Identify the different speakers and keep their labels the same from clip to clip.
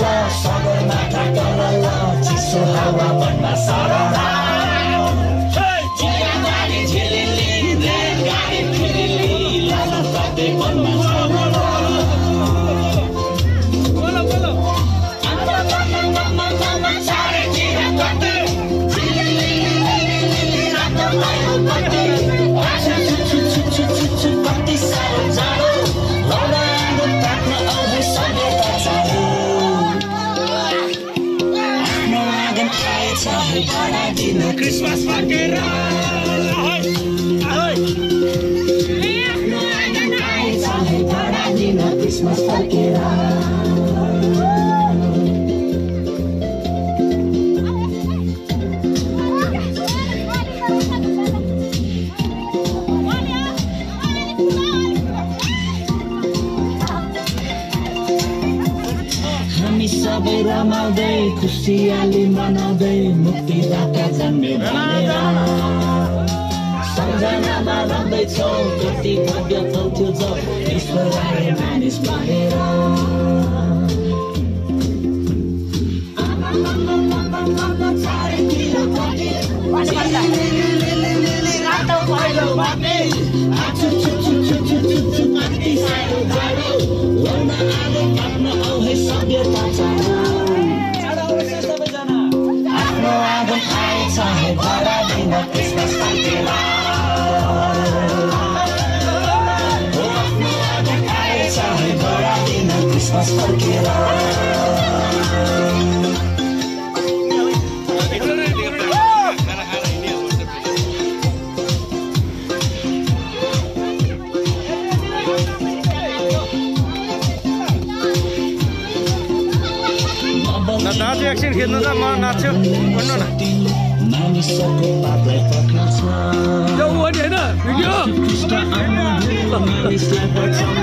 Speaker 1: सगरमाथा तलल्ल चिसो हावा बन्दा सरला आएछ भाडा दिन क्रिसमस फर्केर आएछ भाडा दिन क्रिसमस फर्केर सबै रमाउँदै खुसियाली मनाउँदै मुक्तिदाता जन्मे भनेर सम्झनामा रहँदैछौ कति जो ईश्वर आए मानिस
Speaker 2: दाजु एकछिन खिच्नु त म नाच्छु भन्नु न नि होइन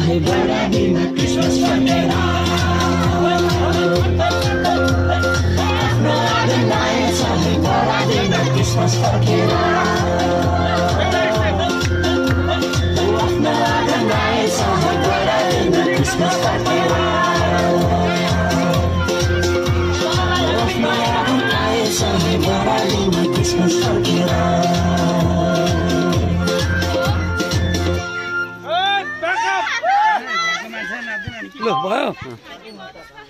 Speaker 1: है बड़ा दिन क्रिसमस पर मेरा ऐसा है बड़ा दिन क्रिसमस पर मेरा ऐसा है बड़ा दिन क्रिसमस पर मेरा ऐसा है बड़ा दिन क्रिसमस पर
Speaker 2: मेरा 咱抢